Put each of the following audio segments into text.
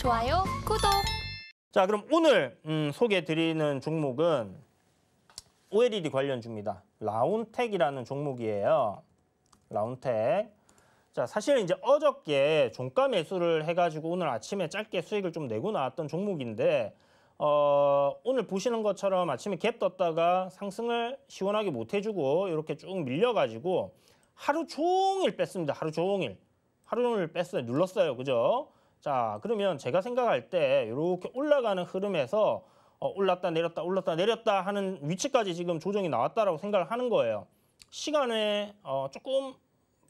좋아요, 구독. 자, 그럼 오늘 음, 소개해드리는 종목은 OLED 관련주입니다. 라운텍이라는 종목이에요. 라운텍. 자, 사실 이제 어저께 종가 매수를 해가지고 오늘 아침에 짧게 수익을 좀 내고 나왔던 종목인데 어, 오늘 보시는 것처럼 아침에 갭 떴다가 상승을 시원하게 못 해주고 이렇게 쭉 밀려가지고 하루 종일 뺐습니다. 하루 종일. 하루 종일 뺐어요. 눌렀어요. 그죠? 자, 그러면 제가 생각할 때 이렇게 올라가는 흐름에서 어, 올랐다 내렸다 올랐다 내렸다 하는 위치까지 지금 조정이 나왔다라고 생각을 하는 거예요. 시간에 어, 조금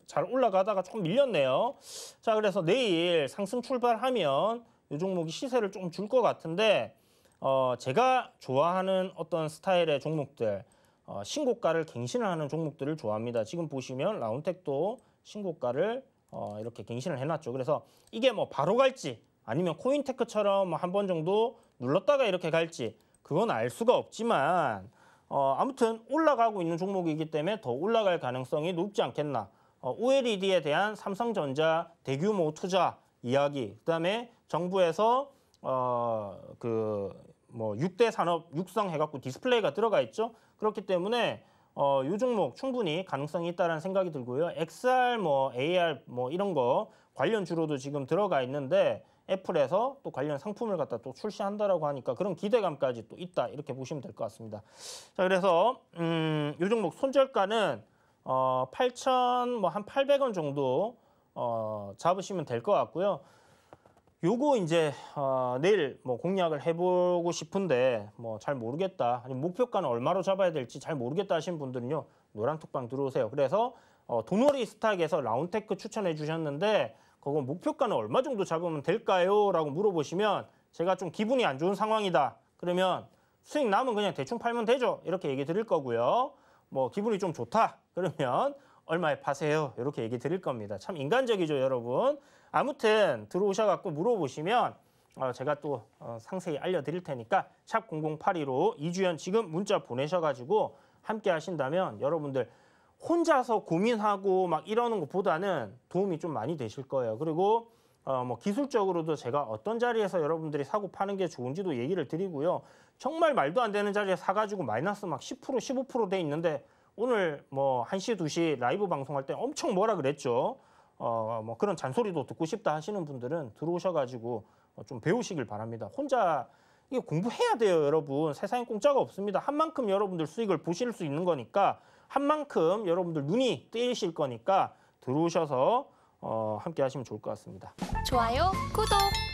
잘 올라가다가 조금 밀렸네요. 자, 그래서 내일 상승 출발하면 이 종목이 시세를 좀줄것 같은데 어, 제가 좋아하는 어떤 스타일의 종목들 어, 신고가를 갱신을 하는 종목들을 좋아합니다. 지금 보시면 라운텍도 신고가를 어, 이렇게 갱신을 해놨죠. 그래서 이게 뭐 바로 갈지 아니면 코윈테크처럼 한번 정도 눌렀다가 이렇게 갈지 그건 알 수가 없지만 어, 아무튼 올라가고 있는 종목이기 때문에 더 올라갈 가능성이 높지 않겠나. 어, OLED에 대한 삼성전자 대규모 투자 이야기, 그다음에 정부에서 어, 그뭐 6대 산업 육성 해갖고 디스플레이가 들어가 있죠. 그렇기 때문에 어, 요 종목 충분히 가능성이 있다는 생각이 들고요. XR, 뭐 AR, 뭐 이런 거 관련 주로도 지금 들어가 있는데 애플에서 또 관련 상품을 갖다 또 출시한다라고 하니까 그런 기대감까지 또 있다 이렇게 보시면 될 것 같습니다. 자 그래서 음, 요 종목 손절가는 어, 8천 뭐한 800원 정도 어, 잡으시면 될 것 같고요. 요거 이제 어, 내일 뭐 공략을 해보고 싶은데 뭐 잘 모르겠다. 아니 목표가는 얼마로 잡아야 될지 잘 모르겠다 하신 분들은요 노란톡방 들어오세요. 그래서 어, 도노리 스탁에서 라온텍 추천해 주셨는데 그거 목표가는 얼마 정도 잡으면 될까요? 라고 물어보시면 제가 좀 기분이 안 좋은 상황이다. 그러면 수익 나면 그냥 대충 팔면 되죠. 이렇게 얘기 드릴 거고요. 뭐 기분이 좀 좋다. 그러면 얼마에 파세요? 이렇게 얘기 드릴 겁니다. 참 인간적이죠, 여러분. 아무튼 들어오셔갖고 물어보시면 어, 제가 또 어, 상세히 알려드릴 테니까 샵 0082로 이주연 지금 문자 보내셔가지고 함께 하신다면 여러분들 혼자서 고민하고 막 이러는 것보다는 도움이 좀 많이 되실 거예요. 그리고 어, 뭐 기술적으로도 제가 어떤 자리에서 여러분들이 사고 파는 게 좋은지도 얘기를 드리고요. 정말 말도 안 되는 자리에 사가지고 마이너스 막 10% 15%돼 있는데 오늘 뭐 1시, 2시 라이브 방송할 때 엄청 뭐라 그랬죠. 어, 뭐 그런 잔소리도 듣고 싶다 하시는 분들은 들어오셔가지고 어, 좀 배우시길 바랍니다. 혼자 이거 공부해야 돼요, 여러분. 세상에 공짜가 없습니다. 한 만큼 여러분들 수익을 보실 수 있는 거니까 한 만큼 여러분들 눈이 뜨이실 거니까 들어오셔서 어, 함께 하시면 좋을 것 같습니다. 좋아요, 구독.